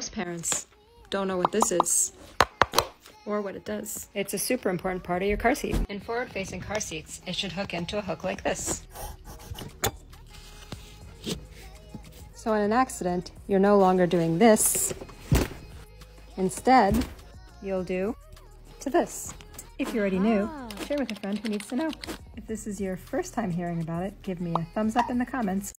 Most parents don't know what this is or what it does. It's a super important part of your car seat. In forward-facing car seats, it should hook into a hook like this. So in an accident, you're no longer doing this. Instead, you'll do to this. If you're already new, ah. share with a friend who needs to know. If this is your first time hearing about it, give me a thumbs up in the comments.